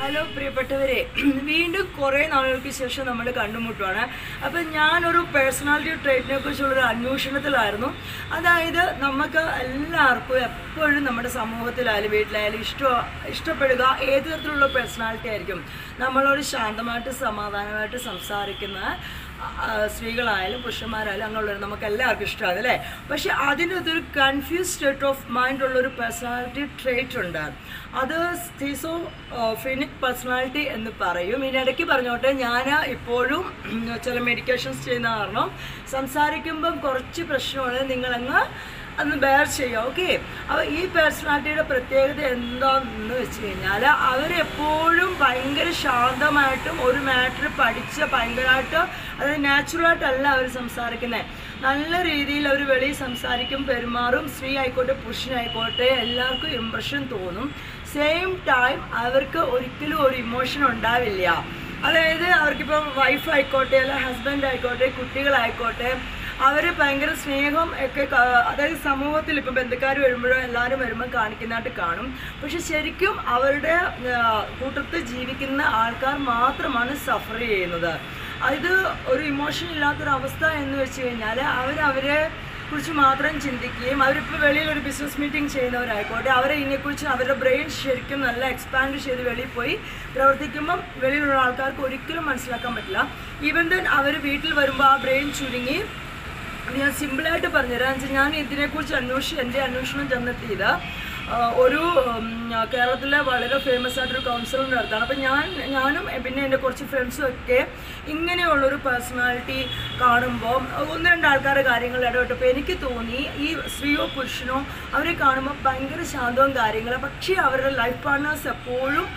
Hello പ്രിയപ്പെട്ടവരെ. വീണ്ടും കുറേ നാളുകൾക്ക് ശേഷം നമ്മൾ കണ്ടുമുട്ടുവാണ്. അപ്പം ഞാനൊരു പേഴ്സണാലിറ്റി ട്രേറ്റിനെ കുറിച്ചുള്ളൊരു അന്വേഷണത്തിലായിരുന്നു. അതായത് നമുക്ക് എല്ലാവർക്കും എപ്പോഴും നമ്മുടെ സമൂഹത്തിലായാലും വീട്ടിലായാലും ഇഷ്ടം ഇഷ്ടപ്പെടുക ഏത് തരത്തിലുള്ള പേഴ്സണാലിറ്റി ആയിരിക്കും? നമ്മളോട് ശാന്തമായിട്ട് സമാധാനമായിട്ട് സംസാരിക്കുന്ന സ്ത്രീകളായാലും പുരുഷന്മാരായാലും അങ്ങനെയുള്ളവർ നമുക്ക് എല്ലാവർക്കും ഇഷ്ടമാണ് അല്ലേ പക്ഷെ അതിനകത്തൊരു കൺഫ്യൂസ് സ്റ്റേറ്റ് ഓഫ് മൈൻഡ് ഉള്ളൊരു പേഴ്സണാലിറ്റി ട്രേറ്റ് ഉണ്ട്. അത് സ്റ്റീസോ ഫിനിക് പേഴ്സണാലിറ്റി എന്ന് പറയും. ഇതിനിടയ്ക്ക് പറഞ്ഞോട്ടെ ഞാൻ ഇപ്പോഴും ചില മെഡിക്കേഷൻസ് ചെയ്യുന്ന കാരണം സംസാരിക്കുമ്പം കുറച്ച് പ്രശ്നമാണ്. നിങ്ങളങ്ങ് അന്ന് ബെയർ ചെയ്യുക ഓക്കെ അപ്പോൾ ഈ പേഴ്സണാലിറ്റിയുടെ പ്രത്യേകത എന്താണെന്ന് വെച്ച് കഴിഞ്ഞാൽ അവരെപ്പോഴും ഭയങ്കര ശാന്തമായിട്ടും ഒരു മാറ്റർ പഠിച്ച് ഭയങ്കരമായിട്ട് അതായത് നാച്ചുറലായിട്ടല്ല അവർ സംസാരിക്കുന്നത് നല്ല രീതിയിൽ അവർ വെളിയിൽ സംസാരിക്കും പെരുമാറും സ്ത്രീ ആയിക്കോട്ടെ പുരുഷനായിക്കോട്ടെ എല്ലാവർക്കും ഇമ്പ്രഷൻ തോന്നും. സെയിം ടൈം അവർക്ക് ഒരിക്കലും ഒരു ഇമോഷൻ ഉണ്ടാവില്ല. അതായത് അവർക്കിപ്പോൾ വൈഫ് ആയിക്കോട്ടെ അല്ല ഹസ്ബൻഡ് ആയിക്കോട്ടെ കുട്ടികളായിക്കോട്ടെ അവർ ഭയങ്കര സ്നേഹം ഒക്കെ അതായത് സമൂഹത്തിൽ ഇപ്പം ബന്ധുക്കാർ വരുമ്പോഴോ എല്ലാവരും വരുമ്പോൾ കാണിക്കുന്നതായിട്ട് കാണും. പക്ഷെ ശരിക്കും അവരുടെ കൂട്ടത്ത് ജീവിക്കുന്ന ആൾക്കാർ മാത്രമാണ് സഫർ ചെയ്യുന്നത്. ഇത് ഒരു ഇമോഷൻ ഇല്ലാത്തൊരവസ്ഥ എന്ന് വെച്ച് കഴിഞ്ഞാൽ അവരവരെ കുറിച്ച് മാത്രം ചിന്തിക്കുകയും അവരിപ്പോൾ വെളിയിൽ ഒരു ബിസിനസ് മീറ്റിംഗ് ചെയ്യുന്നവരായിക്കോട്ടെ അവരെ ഇതിനെക്കുറിച്ച് അവരുടെ ബ്രെയിൻ ശരിക്കും നല്ല എക്സ്പാൻഡ് ചെയ്ത് വെളിയിൽ പോയി പ്രവർത്തിക്കുമ്പം വെളിയിലുള്ള ആൾക്കാർക്ക് ഒരിക്കലും മനസ്സിലാക്കാൻ പറ്റില്ല. ഈവൻ ദെൻ അവർ വീട്ടിൽ വരുമ്പോൾ ആ ബ്രെയിൻ ചുരുങ്ങി ഞാൻ സിമ്പിളായിട്ട് പറഞ്ഞുതരാം. എന്ന് വെച്ചാൽ ഞാൻ ഇതിനെക്കുറിച്ച് അന്വേഷിച്ച് എന്റെ അന്വേഷണം ചെന്നെത്തിയത് ഒരു കേരളത്തിലെ വളരെ ഫേമസ് ആയിട്ടൊരു കൗൺസിലറിന്റെ അടുത്താണ്. അപ്പം ഞാൻ ഞാനും പിന്നെ എന്റെ കുറച്ച് ഫ്രണ്ട്സും ഒക്കെ ഇങ്ങനെയുള്ളൊരു പേഴ്സണാലിറ്റി കാണുമ്പോൾ ഒന്ന് രണ്ട് ആൾക്കാരുടെ കാര്യങ്ങൾ ഇടപെട്ടപ്പോൾ എനിക്ക് തോന്നി ഈ സ്ത്രീയോ പുരുഷനോ അവരെ കാണുമ്പോൾ ഭയങ്കര ശാന്തവും കാര്യങ്ങളും. പക്ഷേ അവരുടെ ലൈഫ് പാർട്ട്നേഴ്സ് എപ്പോഴും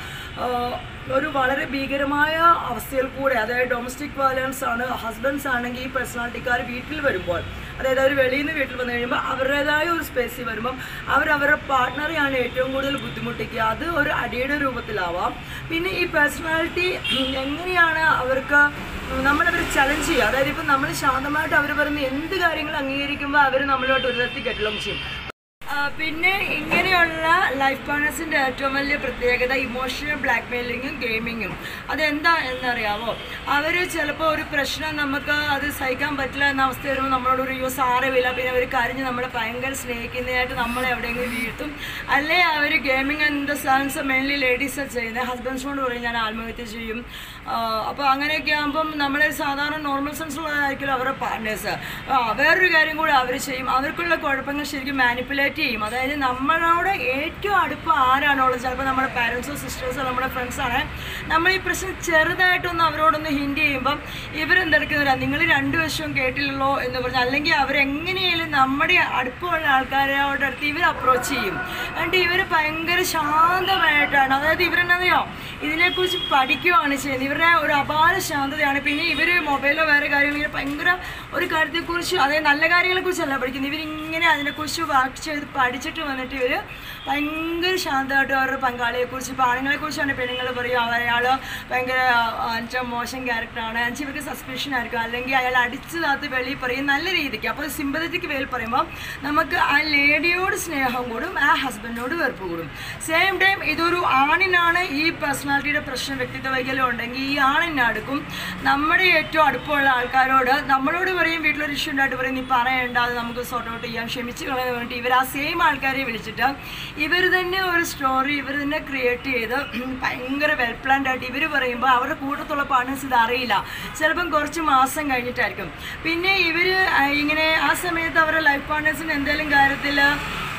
ഒരു വളരെ ഭീകരമായ അവസ്ഥയിൽ കൂടെ അതായത് ഡൊമസ്റ്റിക് വയലൻസ് ആണ് ഹസ്ബൻഡ്സ് ആണെങ്കിൽ ഈ പേഴ്സണാലിറ്റിക്കാർ വീട്ടിൽ വരുമ്പോൾ അതായത് അവർ വെളിയിൽ നിന്ന് വീട്ടിൽ വന്നു കഴിയുമ്പോൾ അവരുടേതായ ഒരു സ്പേസിൽ വരുമ്പം അവർ അവരുടെ പാർട്ട്ണറെയാണ് ഏറ്റവും കൂടുതൽ ബുദ്ധിമുട്ടിക്കുക. അത് ഒരു അടിയുടെ രൂപത്തിലാവാം. പിന്നെ ഈ പേഴ്സണാലിറ്റി എങ്ങനെയാണ് അവർക്ക് നമ്മളവർ ചലഞ്ച് ചെയ്യുക? അതായത് ഇപ്പം നമ്മൾ ശാന്തമായിട്ട് അവർ പറയുന്ന എന്ത് കാര്യങ്ങൾ അംഗീകരിക്കുമ്പോൾ അവർ നമ്മളോട്ട് ഒരു തരത്തിൽ കെട്ടിലും ചെയ്യും. പിന്നെ ഇങ്ങനെയുള്ള ലൈഫ് പാർട്ട്നേഴ്സിന്റെ ഏറ്റവും വലിയ പ്രത്യേകത ഇമോഷണൽ ബ്ലാക്ക് മെയിലിങ്ങും ഗെയിമിങ്ങും അതെന്താ എന്നറിയാമോ അവർ ചിലപ്പോൾ ഒരു പ്രശ്നം നമുക്ക് അത് സഹിക്കാൻ പറ്റില്ല എന്ന അവസ്ഥ വരുമ്പോൾ നമ്മളോട് ഒരു യൂസ് സാരമില്ല പിന്നെ അവർ കരഞ്ഞ് നമ്മളെ ഭയങ്കര സ്നേഹിക്കുന്നതായിട്ട് നമ്മളെ എവിടെയെങ്കിലും വീഴ്ത്തും. അല്ലേ അവർ ഗെയിമിങ് ദ സെൻസ് മെയിൻലി ലേഡീസാണ് ചെയ്യുന്നത് ഹസ്ബൻഡ്സിനോട് പറയും ഞാൻ ആത്മഹത്യ ചെയ്യും. അപ്പോൾ അങ്ങനെയൊക്കെ ആകുമ്പം നമ്മളെ സാധാരണ നോർമൽ സെൻസുള്ളതായിരിക്കും അവരുടെ പാർട്ട്നേഴ്സ് വേറൊരു കാര്യം കൂടി അവർ ചെയ്യും. അവർക്കുള്ള കുഴപ്പങ്ങൾ ശരിക്കും മാനിപ്പുലേറ്റ് ചെയ്യും. അതായത് നമ്മളോട് ഏറ്റവും അടുപ്പം ആരാണുള്ളത്? ചിലപ്പോൾ നമ്മുടെ പാരൻസോ സിസ്റ്റേഴ്സോ നമ്മുടെ ഫ്രണ്ട്സാണ് നമ്മൾ ഈ പ്രശ്നം ചെറുതായിട്ടൊന്ന് അവരോടൊന്ന് ഹിൻഡ് ചെയ്യുമ്പം ഇവരെന്തെടുക്കുന്നില്ല നിങ്ങൾ രണ്ട് വശവും കേട്ടില്ലല്ലോ എന്ന് പറഞ്ഞാൽ അല്ലെങ്കിൽ അവരെങ്ങനെയായാലും നമ്മുടെ അടുപ്പമുള്ള ആൾക്കാരോട് അടുത്ത് ഇവർ അപ്രോച്ച് ചെയ്യും. എന്നിട്ട് ഇവർ ഭയങ്കര ശാന്തമായിട്ടാണ്. അതായത് ഇവരെന്നറിയോ? ഇതിനെക്കുറിച്ച് പഠിക്കുകയാണ് ചെയ്യുന്നത്. ഇവരുടെ ഒരു അപാര ശാന്തതയാണ്. പിന്നെ ഇവർ മൊബൈലോ വേറെ കാര്യങ്ങളോ ഭയങ്കര ഒരു കാര്യത്തെക്കുറിച്ച് അതായത് നല്ല കാര്യങ്ങളെക്കുറിച്ചല്ല പഠിക്കുന്നത്. ഇവരിങ്ങനെ അതിനെക്കുറിച്ച് വർക്ക് ചെയ്ത് പഠിച്ചിട്ട് വന്നിട്ട് ഇവർ ഭയങ്കര ശാന്തമായിട്ട് അവരുടെ പങ്കാളിയെക്കുറിച്ച് ഇപ്പോൾ ആണുങ്ങളെക്കുറിച്ചാണ് പെണ്ണുങ്ങൾ പറയും. അയാൾ ഭയങ്കര എന്നുവെച്ചാൽ മോശം ക്യാരക്ടറാണ് എന്നുവെച്ചാൽ ഇവർക്ക് സസ്പെഷൻ ആയിരിക്കും. അല്ലെങ്കിൽ അയാൾ അടിച്ചതാത്ത് വെളിയിൽ പറയും നല്ല രീതിക്ക്. അപ്പോൾ സിമ്പതറ്റിക് വേൽ പറയുമ്പോൾ നമുക്ക് ആ ലേഡിയോട് സ്നേഹം കൂടും ആ ഹസ്ബൻഡിനോട് വെറുപ്പ് കൂടും. സെയിം ടൈം ഇതൊരു ആണിനാണ് ഈ പേഴ്സണാലിറ്റിയുടെ പ്രശ്നം വ്യക്തിത്വ വൈകല്യം ഉണ്ടെങ്കിൽ ഈ ആണിനെ അടുക്കും. നമ്മുടെ ഏറ്റവും അടുപ്പമുള്ള ആൾക്കാരോട് നമ്മളോട് പറയും വീട്ടിലൊരു ഇഷ്യൂ ഉണ്ടായിട്ട് പറയും നീ പറയണ്ട അത് നമുക്ക് സോർട്ട് ഔട്ട് ചെയ്യാം. ക്ഷമിച്ച് കളയാൻ വേണ്ടി ഇവർ ആ സെയിം ആൾക്കാരെ വിളിച്ചിട്ട് ഇവർ തന്നെ ഒരു സ്റ്റോറി ഇവർ തന്നെ ക്രിയേറ്റ് ചെയ്ത് ഭയങ്കര വെൽ പ്ലാൻഡ് ആയിട്ട് ഇവർ പറയുമ്പോൾ അവരുടെ കൂട്ടത്തുള്ള പാർട്ട്നേഴ്സ് ഇത് അറിയില്ല. ചിലപ്പം കുറച്ച് മാസം കഴിഞ്ഞിട്ടായിരിക്കും. പിന്നെ ഇവർ ഇങ്ങനെ ആ സമയത്ത് അവരുടെ ലൈഫ് പാർട്ട്നേഴ്സിന് എന്തെങ്കിലും കാര്യത്തിൽ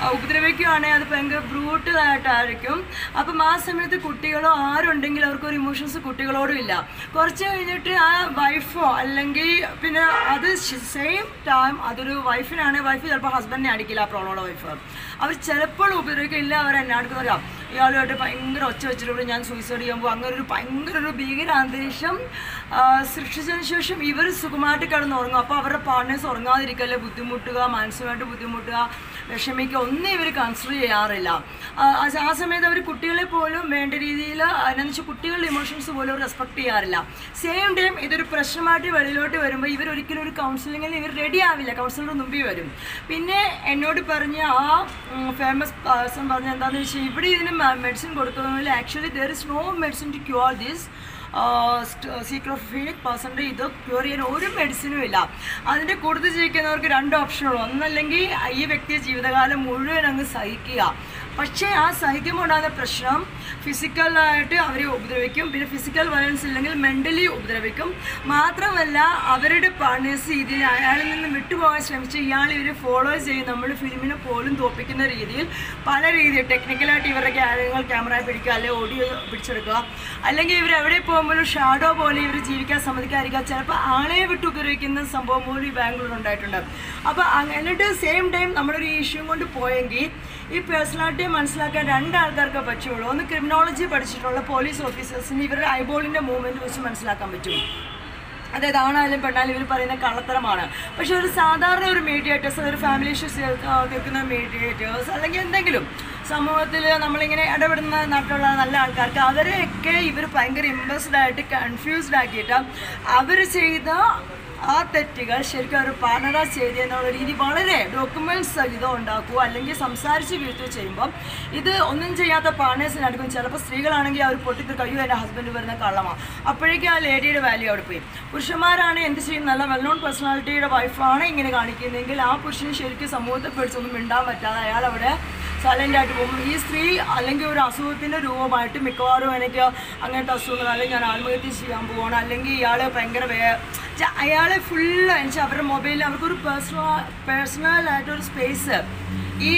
ഉപദ്രവിക്കുകയാണെങ്കിൽ അത് ഭയങ്കര ബ്രൂട്ടലായിട്ടായിരിക്കും അപ്പം ആ സമയത്ത് കുട്ടികളോ ആരുണ്ടെങ്കിലും അവർക്കൊരു ഇമോഷൻസ് കുട്ടികളോടും ഇല്ല. കുറച്ച് കഴിഞ്ഞിട്ട് ആ വൈഫോ അല്ലെങ്കിൽ പിന്നെ അത് സെയിം ടൈം അതൊരു വൈഫിനാണെങ്കിൽ വൈഫ് ചിലപ്പോൾ ഹസ്ബൻഡിനെ അടിക്കില്ല ആ പ്രോണോള വൈഫ് അവർ ചിലപ്പോൾ ഉപദ്രവിക്കില്ല അവർ എന്നെ അടുക്കുന്നവരാ. ഇയാളുമായിട്ട് ഭയങ്കര ഒച്ച വെച്ചിട്ട് ഞാൻ സൂയിസൈഡ് ചെയ്യുമ്പോൾ അങ്ങനെ ഒരു ഭയങ്കര ഒരു ഭീകര അന്തരീക്ഷം സൃഷ്ടിച്ചതിന് ശേഷം ഇവർ സുഖമായിട്ട് കിടന്ന് ഉറങ്ങും. അപ്പോൾ അവരുടെ പാർട്ട്നേഴ്സ് ഉറങ്ങാതിരിക്കല്ലേ? ബുദ്ധിമുട്ടുക മാനസികമായിട്ട് ബുദ്ധിമുട്ടുക വിഷമിക്കുക ഒന്നും ഇവർ കൺസിഡർ ചെയ്യാറില്ല. ആ, സമയത്ത് അവർ കുട്ടികളെ പോലും വേണ്ട രീതിയിൽ അതിനെന്ന് വെച്ചാൽ കുട്ടികളുടെ ഇമോഷൻസ് പോലും റെസ്പെക്ട് ചെയ്യാറില്ല. സെയിം ടൈം ഇതൊരു പ്രശ്നമായിട്ട് വെളിയിലോട്ട് വരുമ്പോൾ ഇവർ ഒരിക്കലും ഒരു കൗൺസിലിങ്ങിൽ ഇവർ റെഡി ആവില്ല. കൗൺസിലർ മുമ്പിൽ വരും. പിന്നെ എന്നോട് പറഞ്ഞ ആ ഫേമസ് പേഴ്സൺ പറഞ്ഞ എന്താണെന്ന് വെച്ചാൽ ഇവിടെ ഇതിന് മെഡിസിൻ കൊടുക്കുന്നതിൽ actually there is no medicine to cure this schizophrenic പേഴ്സന്റെ ഇത് ക്യൂർ ചെയ്യാൻ ഒരു മെഡിസിനും ഇല്ല. അതിന്റെ കൂടുതൽ ജീവിക്കുന്നവർക്ക് രണ്ട് ഓപ്ഷനുള്ളൂ ഒന്നല്ലെങ്കിൽ ഈ വ്യക്തിയെ ജീവിതകാലം മുഴുവൻ അങ്ങ് സഹിക്കുക. പക്ഷേ ആ സഹിക്കുമ്പോൾ ഉണ്ടാകുന്ന പ്രശ്നം ഫിസിക്കലായിട്ട് അവരെ ഉപദ്രവിക്കും. പിന്നെ ഫിസിക്കൽ വയലൻസ് ഇല്ലെങ്കിൽ മെന്റലി ഉപദ്രവിക്കും. മാത്രമല്ല അവരുടെ പാർട്ട്നേഴ്സ് ഇതിൽ അയാളിൽ നിന്ന് വിട്ടുപോകാൻ ശ്രമിച്ച് ഇയാൾ ഇവരെ ഫോളോ ചെയ്ത് നമ്മൾ ഫിലിമിനെ പോലും തോപ്പിക്കുന്ന രീതിയിൽ പല രീതിയിൽ ടെക്നിക്കലായിട്ട് ഇവരുടെ കാര്യങ്ങൾ ക്യാമറ പിടിക്കുക അല്ലെങ്കിൽ ഓഡിയോ പിടിച്ചെടുക്കുക. അല്ലെങ്കിൽ ഇവർ എവിടെ പോകുമ്പോഴും ഷാഡോ പോലെ ഇവർ ജീവിക്കാൻ സമ്മതിക്കാതിരിക്കുക. ചിലപ്പോൾ ആളെ വിട്ടു ഉപദ്രവിക്കുന്ന സംഭവം പോലും ഈ ബാംഗ്ലൂർ ഉണ്ടായിട്ടുണ്ട്. അപ്പോൾ എന്നിട്ട് സെയിം ടൈം നമ്മളൊരു ഇഷ്യൂ കൊണ്ട് പോയെങ്കിൽ ഈ പേഴ്സണാലിറ്റിയെ മനസ്സിലാക്കാൻ രണ്ടാൾക്കാർക്ക് പറ്റുള്ളൂ. ഒന്ന് ക്രിമിനോളജി പഠിച്ചിട്ടുള്ള പോലീസ് ഓഫീസേഴ്സിന് ഇവരുടെ ഐബോളിന്റെ മൂവ്മെന്റ് വെച്ച് മനസ്സിലാക്കാൻ പറ്റും. അതായത് ആണായാലും പെണ്ണായാലും ഇവർ പറയുന്ന കള്ളത്തരമാണ്. പക്ഷെ ഒരു സാധാരണ ഒരു മീഡിയേറ്റേഴ്സ് ഒരു ഫാമിലി ഇഷ്യൂസ് കേൾക്കുന്ന മീഡിയേറ്റേഴ്സ് അല്ലെങ്കിൽ എന്തെങ്കിലും സമൂഹത്തിൽ നമ്മളിങ്ങനെ ഇടപെടുന്ന നാട്ടിലുള്ള നല്ല ആൾക്കാർക്ക് അവരെയൊക്കെ ഇവർ ഭയങ്കര ഇമ്പ്രസ്ഡായിട്ട് കൺഫ്യൂസ്ഡ് ആക്കിയിട്ട് അവർ ചെയ്ത ആ തെറ്റുകൾ ശരിക്കും ഒരു പാനറ ചെയ്തെന്നുള്ള രീതി വളരെ ഡോക്യുമെന്റ്സ് സഹിതം ഉണ്ടാക്കുക അല്ലെങ്കിൽ സംസാരിച്ച് വീഴ്ത്തു ചെയ്യുമ്പം ഇത് ഒന്നും ചെയ്യാത്ത പാർട്ട്നേഴ്സിനടുക്കും ചിലപ്പോൾ സ്ത്രീകളാണെങ്കിൽ അവർ പൊട്ടിത്ത് കഴിയും എന്റെ ഹസ്ബൻഡ് വരുന്ന കള്ളമാണ് അപ്പോഴേക്കും ആ ലേഡിയുടെ വാല്യൂ അവിടെ പോയി. പുരുഷന്മാരാണ് എന്ത് ചെയ്യും? നല്ല വെൽ നോൺ പേഴ്സണാലിറ്റിയുടെ വൈഫാണ് ഇങ്ങനെ കാണിക്കുന്നതെങ്കിൽ ആ പുരുഷന് ശരിക്കും സമൂഹത്തെ പിടിച്ചൊന്നും മിണ്ടാൻ പറ്റാതെ അയാൾ അവിടെ സൈലന്റ് ആയിട്ട് പോകും. ഈ സ്ത്രീ അല്ലെങ്കിൽ ഒരു അസുഖത്തിന്റെ രൂപമായിട്ട് മിക്കവാറും എനിക്ക് അങ്ങനത്തെ അസുഖങ്ങൾ അല്ലെങ്കിൽ ഞാൻ ആത്മഹത്യ ചെയ്യാൻ പോവാണ് അല്ലെങ്കിൽ ഇയാൾ ഭയങ്കര വേ അയാളെ ഫുള്ള് വെച്ചാൽ അവരുടെ മൊബൈലിൽ അവർക്കൊരു പേഴ്സണൽ പേഴ്സണലായിട്ടൊരു സ്പേസ് ഈ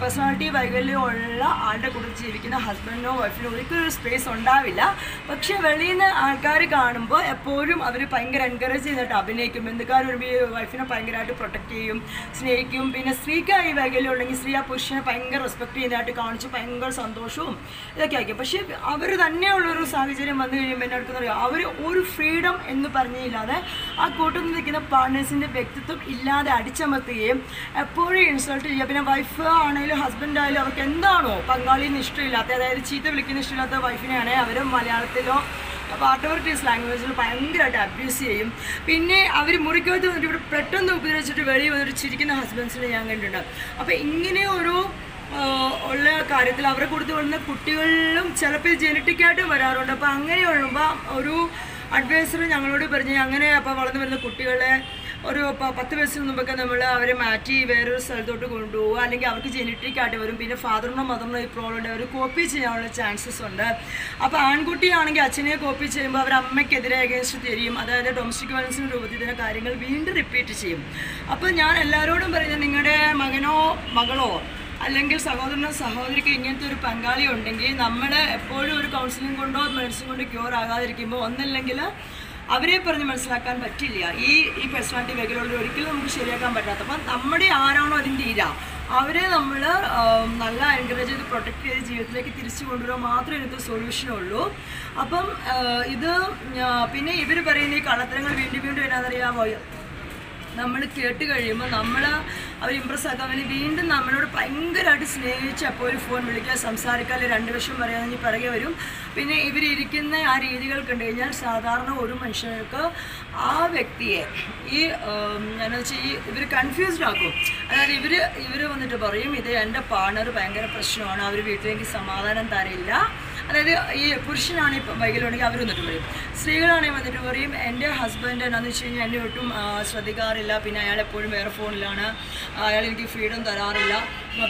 പേഴ്സണാലിറ്റി വൈകല്യമുള്ള ആളുടെ കൂടെ ജീവിക്കുന്ന ഹസ്ബൻഡിനോ വൈഫിനോ ഒരിക്കലും ഒരു സ്പേസ് ഉണ്ടാവില്ല. പക്ഷേ വെളിയിൽ നിന്ന് ആൾക്കാർ കാണുമ്പോൾ എപ്പോഴും അവർ ഭയങ്കര എൻകറേജ് ചെയ്തിട്ട് അഭിനയിക്കും. വരുമ്പോൾ ഈ വൈഫിനെ ഭയങ്കരമായിട്ട് പ്രൊട്ടക്റ്റ് ചെയ്യും സ്നേഹിക്കും. പിന്നെ സ്ത്രീക്ക് ഈ വൈകല്യം ഉണ്ടെങ്കിൽ സ്ത്രീ ആ പുരുഷനെ ഭയങ്കര റെസ്പെക്ട് ചെയ്യുന്നതായിട്ട് കാണിച്ച് ഭയങ്കര സന്തോഷവും ഇതൊക്കെ ആയിരിക്കും. പക്ഷേ അവർ തന്നെയുള്ളൊരു സാഹചര്യം വന്നു കഴിയുമ്പോൾ എന്നെ അടുക്കുന്ന അവർ ഒരു ഫ്രീഡം എന്ന് പറഞ്ഞില്ലാതെ ആ കൂട്ടത്തിൽ നിൽക്കുന്ന പാർട്ട്നേഴ്സിന്റെ വ്യക്തിത്വം ഇല്ലാതെ അടിച്ചമർത്തുകയും എപ്പോഴും ഇൻസൾട്ട് ചെയ്യുക പിന്നെ വൈഫ് ആണെങ്കിലും ഹസ്ബൻഡ് ആയാലും അവർക്ക് എന്താണോ പങ്കാളിന്ന് ഇഷ്ടമില്ലാത്ത അതായത് ചീത്ത വിളിക്കുന്ന ഇഷ്ടമില്ലാത്ത വൈഫിനെയാണ് അവർ മലയാളത്തിലോ ഓഫ് ടീസ് ലാംഗ്വേജിൽ ഭയങ്കരമായിട്ട് അബ്യൂസ് ചെയ്യും. പിന്നെ അവർ മുറിക്കകത്ത് വന്നിട്ട് ഇവിടെ പെട്ടെന്ന് ഉപദ്രവിച്ചിട്ട് വെളിയിൽ വന്നിട്ട് ചിരിക്കുന്ന ഹസ്ബൻഡ്സിനെ ഞാൻ കണ്ടിട്ടുണ്ട്. അപ്പോൾ ഇങ്ങനെ ഒരു ഉള്ള കാര്യത്തിൽ അവരെ കൊടുത്ത് വരുന്ന കുട്ടികളിലും ചിലപ്പോൾ ജനറ്റിക്കായിട്ടും വരാറുണ്ട്. അപ്പോൾ അങ്ങനെയുള്ളപ്പോൾ ഒരു അഡ്വൈസർ ഞങ്ങളോട് പറഞ്ഞ് അങ്ങനെ അപ്പോൾ വളർന്നു വരുന്ന കുട്ടികളെ ഒരു പത്ത് വയസ്സിന് മുമ്പൊക്കെ നമ്മൾ അവരെ മാറ്റി വേറൊരു സ്ഥലത്തോട്ട് കൊണ്ടുപോകുക അല്ലെങ്കിൽ അവർക്ക് ജനറ്റിക് ആയിട്ട് വരും. പിന്നെ ഫാദറിനോ മദറിനോ ഈ പ്രോബ്ലം ഉണ്ട് അവർ കോപ്പി ചെയ്യാനുള്ള ചാൻസസ് ഉണ്ട്. അപ്പോൾ ആൺകുട്ടിയാണെങ്കിൽ അച്ഛനെ കോപ്പി ചെയ്യുമ്പോൾ അവർ അമ്മയ്ക്കെതിരെ അഗേൻസ്റ്റ് തിരിയും. അതായത് ഡൊമസ്റ്റിക് വയലൻസിന്റെ രൂപത്തിൽ തന്നെ കാര്യങ്ങൾ വീണ്ടും റിപ്പീറ്റ് ചെയ്യും. അപ്പോൾ ഞാൻ എല്ലാവരോടും പറയുന്നത് നിങ്ങളുടെ മകനോ മകളോ അല്ലെങ്കിൽ സഹോദരനോ സഹോദരിക്ക് ഇങ്ങനത്തെ ഒരു പങ്കാളി ഉണ്ടെങ്കിൽ നമ്മൾ എപ്പോഴും ഒരു കൗൺസിലിംഗ് കൊണ്ടോ മെഡിസിൻ കൊണ്ടോ ക്യൂർ ആകാതിരിക്കുമ്പോൾ ഒന്നല്ലെങ്കിൽ അവരെ പറഞ്ഞ് മനസ്സിലാക്കാൻ പറ്റില്ല. ഈ ഈ പേഴ്സണാലിറ്റി മേഖലകളിൽ ഒരിക്കലും നമുക്ക് ശരിയാക്കാൻ പറ്റാത്ത. അപ്പം നമ്മുടെ ആരാണോ അതിന്റെ ഇര അവരെ നമ്മൾ നല്ല എൻകറേജ് ചെയ്ത് പ്രൊട്ടക്റ്റ് ചെയ്ത് ജീവിതത്തിലേക്ക് തിരിച്ചു കൊണ്ടുവരാൻ മാത്രമേ ഇതിനകത്ത് സൊല്യൂഷനുള്ളൂ അപ്പം ഇത് പിന്നെ ഇവർ പറയുന്ന ഈ കള്ളത്തരങ്ങൾ വീണ്ടും വീണ്ടും എന്നാണെന്നറിയാമോ നമ്മൾ കേട്ട് കഴിയുമ്പോൾ നമ്മൾ അവർ ഇമ്പ്രസ് ആക്കാൻ വേണ്ടി വീണ്ടും നമ്മളോട് ഭയങ്കരമായിട്ട് സ്നേഹിച്ച് അപ്പോൾ ഒരു ഫോൺ വിളിക്കുക സംസാരിക്കാൻ രണ്ട് വർഷം പറയാമെന്ന് പിറകെ വരും. പിന്നെ ഇവരിയ്ക്കുന്ന ആ രീതികൾ കണ്ടു കഴിഞ്ഞാൽ സാധാരണ ഒരു മനുഷ്യർക്ക് ആ വ്യക്തിയെ ഈ എന്താ വെച്ചാൽ ഈ ഇവർ കൺഫ്യൂസ്ഡ് ആക്കും. അതായത് ഇവർ ഇവർ വന്നിട്ട് പറയും ഇത് എന്റെ പാർട്ണർ ഭയങ്കര പ്രശ്നമാണ്. അവർ വീട്ടിലേക്ക് സമാധാനം തരില്ല. അതായത് ഈ പുരുഷനാണെങ്കിൽ ഇപ്പം വൈകലുണ്ടെങ്കിൽ അവർ വന്നിട്ട് പറയും. സ്ത്രീകളാണെങ്കിൽ വന്നിട്ട് പറയും എന്റെ ഹസ്ബൻഡ് എന്നാന്ന് വെച്ച് കഴിഞ്ഞാൽ എന്നെ ഒട്ടും ശ്രദ്ധിക്കാറില്ല. പിന്നെ അയാൾ എപ്പോഴും വേറെ ഫോണിലാണ് അയാൾ എനിക്ക് ഫ്രീഡം തരാറില്ല.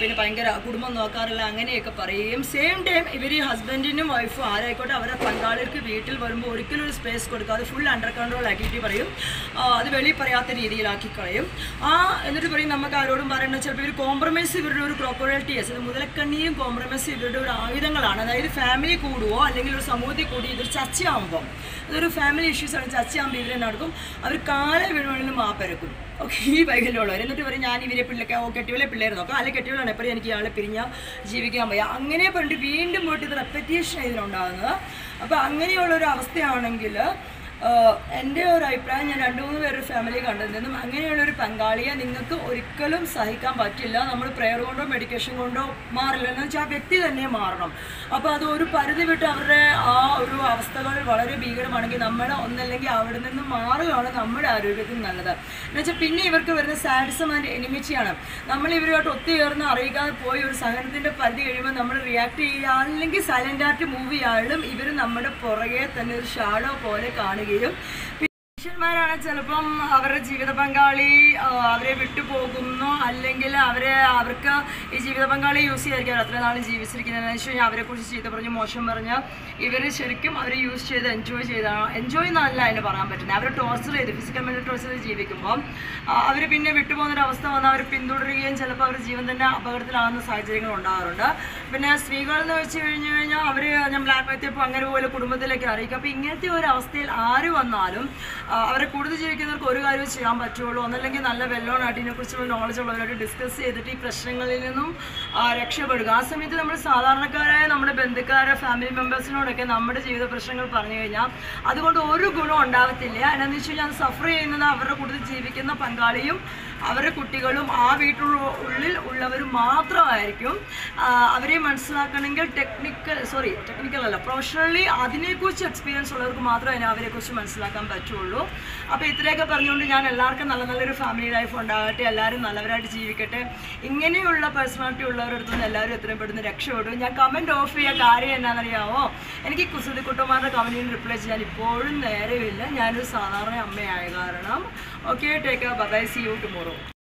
പിന്നെ ഭയങ്കര കുടുംബം നോക്കാറില്ല അങ്ങനെയൊക്കെ പറയുകയും സെയിം ടൈം ഇവർ ഈ ഹസ്ബൻഡിനും വൈഫും ആരായിക്കോട്ടെ അവരുടെ പങ്കാളികൾക്ക് വീട്ടിൽ വരുമ്പോൾ ഒരിക്കലും ഒരു സ്പേസ് കൊടുക്കാതെ ഫുൾ അണ്ടർ കൺട്രോൾ ആക്കിയിട്ട് പറയും. അത് വെളിയിൽ പറയാത്ത രീതിയിലാക്കി കളയും. ആ എന്നിട്ട് പറയും നമുക്ക് ആരോടും പറയേണ്ടത് ചിലപ്പോൾ ഇവർ കോംപ്രമൈസ് ഇവരുടെ ഒരു ക്രോക്കോറിയൽറ്റീസ് അത് മുതലക്കണ്ണിയും കോംപ്രമൈസ് ഇവരുടെ ഒരു ആയുധങ്ങളാണ്. അതായത് ഫാമിലി കൂടുവോ അല്ലെങ്കിൽ ഒരു സമൂഹത്തിൽ കൂടി ഇതൊരു ചർച്ചയാകുമ്പോൾ ഇതൊരു ഫാമിലി ഇഷ്യൂസ് ആണ്. ചർച്ചയാകുമ്പോൾ ഇവരെ നടക്കും? അവർ കാല വീഴുവാണെങ്കിലും മാപ്പരക്കും ഈ വൈകല്യമുള്ളവർ എന്നിട്ട് പറയും ഞാൻ ഇവരെ പിള്ളേക്ക് ഓ കെട്ടിയോലെ പിള്ളേർ നോക്കാം. അല്ലെങ്കിൽ കെട്ടിയോളാണ് എപ്പോഴും എനിക്ക് ഇയാളെ പിരിഞ്ഞാൽ ജീവിക്കാൻ വയ്യ. അങ്ങനെ പറഞ്ഞിട്ട് വീണ്ടും പോയിട്ട് ഇത് റെപ്പറ്റേഷൻ ഉണ്ടാകുന്നത് അപ്പോൾ അങ്ങനെയുള്ള ഒരു അവസ്ഥയാണെങ്കിൽ എന്റെ ഒരു അഭിപ്രായം ഞാൻ രണ്ട് മൂന്ന് പേരുടെ ഫാമിലി കണ്ടിരുന്നു. അങ്ങനെയുള്ളൊരു പങ്കാളിയെ നിങ്ങൾക്ക് ഒരിക്കലും സഹിക്കാൻ പറ്റില്ല. നമ്മൾ പ്രെയർ കൊണ്ടോ മെഡിക്കേഷൻ കൊണ്ടോ മാറില്ല. എന്ന് വെച്ചാൽ ആ വ്യക്തി തന്നെ മാറണം. അപ്പോൾ അത് ഒരു പരിധി വിട്ട് അവരുടെ ആ ഒരു അവസ്ഥകൾ വളരെ ഭീകരമാണെങ്കിൽ നമ്മൾ ഒന്നല്ലെങ്കിൽ അവിടെ നിന്ന് മാറുകയാണ് നമ്മുടെ ആരോഗ്യത്തിന് നല്ലത്. എന്ന് വെച്ചാൽ പിന്നെ ഇവർക്ക് വരുന്ന സാഡിസം ആൻഡ് എനിമിച്ചിയാണ് നമ്മൾ ഇവരുമായിട്ട് ഒത്തുചേർന്ന് അറിയിക്കാതെ പോയി ഒരു സഹനത്തിന്റെ പരിധി കഴിയുമ്പോൾ നമ്മൾ റിയാക്ട് ചെയ്യുക. അല്ലെങ്കിൽ സൈലന്റ് ആയിട്ട് മൂവ് ഇവർ നമ്മുടെ പുറകെ തന്നെ ഒരു ഷാഡോ പോലെ കാണുകയും പുരുഷന്മാരാണ് ചിലപ്പം അവരുടെ ജീവിത പങ്കാളി അവരെ വിട്ടുപോകുന്നു. അല്ലെങ്കിൽ അവരെ അവർക്ക് ഈ ജീവിത പങ്കാളി യൂസ് ചെയ്യായിരിക്കും അത്ര നാൾ ജീവിച്ചിരിക്കുന്നതെന്ന് വെച്ച് കഴിഞ്ഞാൽ അവരെക്കുറിച്ച് ചീത്ത പറഞ്ഞ് മോശം പറഞ്ഞ് ഇവർ ശരിക്കും അവർ യൂസ് ചെയ്ത് എൻജോയ് ചെയ്താണ് എൻജോയ് എന്നല്ല അതിന് പറയാൻ പറ്റുന്നത്. അവർ ടോർച്ചർ ചെയ്ത് ഫിസിക്കൽ മെന്റൽ ടോർച്ചർ ചെയ്ത് ജീവിക്കുമ്പോൾ അവർ പിന്നെ വിട്ടുപോകുന്നൊരവസ്ഥ വന്ന് അവർ പിന്തുടരുകയും ചിലപ്പോൾ അവർ ജീവൻ തന്നെ അപകടത്തിലാകുന്ന സാഹചര്യങ്ങൾ ഉണ്ടാകാറുണ്ട്. പിന്നെ സ്ത്രീകൾ എന്ന് വെച്ച് കഴിഞ്ഞ് കഴിഞ്ഞാൽ അവർ ഞാൻ ബ്ലാക്ക് മെത്തിയപ്പോൾ അങ്ങനെ പോലെ കുടുംബത്തിലേക്ക് അറിയിക്കും. അപ്പോൾ ഇങ്ങനത്തെ ഒരു അവസ്ഥയിൽ ആര് വന്നാലും അവരെ ജീവിക്കുന്നവർക്ക് ഒരു കാര്യവും ചെയ്യാൻ പറ്റുള്ളൂ. ഒന്നല്ലെങ്കിൽ നല്ല വെല്ലോണായിട്ട് ഇതിനെക്കുറിച്ചുള്ള നോളജ് ഉള്ളവരായിട്ട് ഡിസ്കസ് ചെയ്തിട്ട് ഈ പ്രശ്നങ്ങളിൽ നിന്നും രക്ഷപ്പെടുക. ആ സമയത്ത് നമ്മൾ സാധാരണക്കാരായ നമ്മുടെ ബന്ധുക്കാരെ ഫാമിലി മെമ്പേഴ്സിനോടൊക്കെ നമ്മുടെ ജീവിത പ്രശ്നങ്ങൾ പറഞ്ഞു കഴിഞ്ഞാൽ അതുകൊണ്ട് ഒരു ഗുണം ഉണ്ടാകത്തില്ല എന്നാന്ന് വെച്ച് കഴിഞ്ഞാൽ സഫർ ചെയ്യുന്നത് അവരുടെ കൂടുതൽ ജീവിക്കുന്ന പങ്കാളിയും അവരുടെ കുട്ടികളും ആ വീട്ടിലുള്ള ഉള്ളിൽ ഉള്ളവരും മാത്രമായിരിക്കും. അവരെ മനസ്സിലാക്കണമെങ്കിൽ ടെക്നിക്കൽ സോറി ടെക്നിക്കൽ അല്ല പ്രൊഫഷണലി അതിനെക്കുറിച്ച് എക്സ്പീരിയൻസ് ഉള്ളവർക്ക് മാത്രമേ അവരെക്കുറിച്ച് മനസ്സിലാക്കാൻ പറ്റുള്ളൂ. അപ്പോൾ ഇത്രയൊക്കെ പറഞ്ഞുകൊണ്ട് ഞാൻ എല്ലാവർക്കും നല്ല നല്ലൊരു ഫാമിലി ലൈഫ് ഉണ്ടാകട്ടെ എല്ലാവരും നല്ലവരായിട്ട് ജീവിക്കട്ടെ. ഇങ്ങനെയുള്ള പേഴ്സണാലിറ്റി ഉള്ളവരുടെ അടുത്ത് നിന്ന് എല്ലാവരും എത്രയും പെട്ടെന്ന് രക്ഷപ്പെടും ഞാൻ കമന്റ് ഓഫ് ചെയ്യുക കാര്യം എന്നാണെന്നറിയാമോ എനിക്ക് കുസൃതി കുട്ടന്മാരുടെ കമന്റിന് റിപ്ലൈ ചെയ്യാൻ ഇപ്പോഴും നേരമില്ല. ഞാനൊരു സാധാരണ അമ്മയായ കാരണം. Okay take bye see you tomorrow